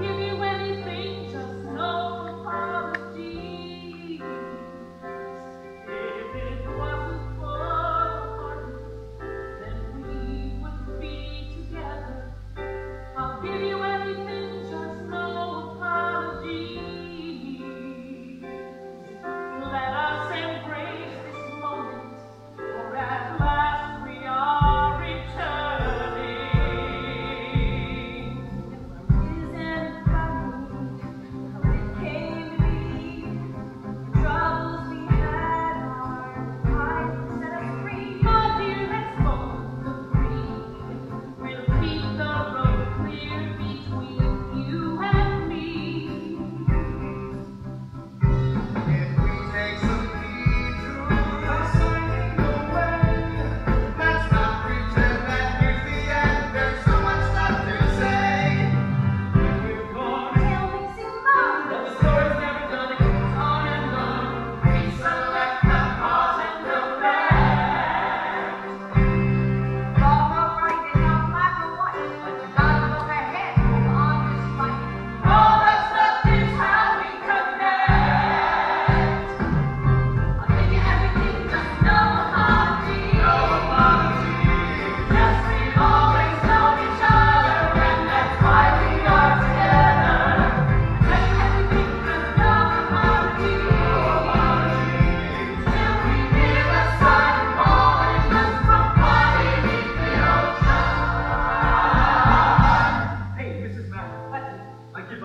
your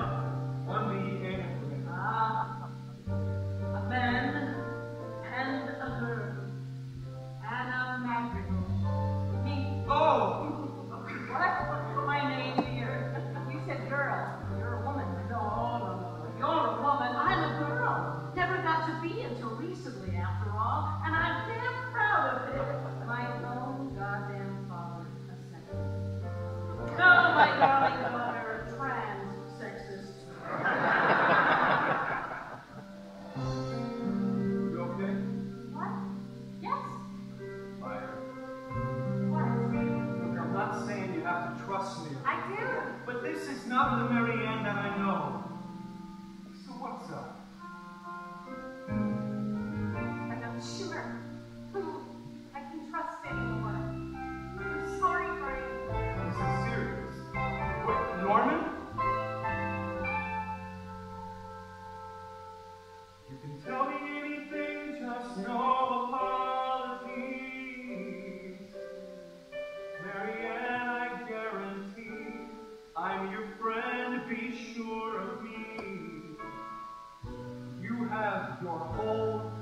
whole family looking out for you now. And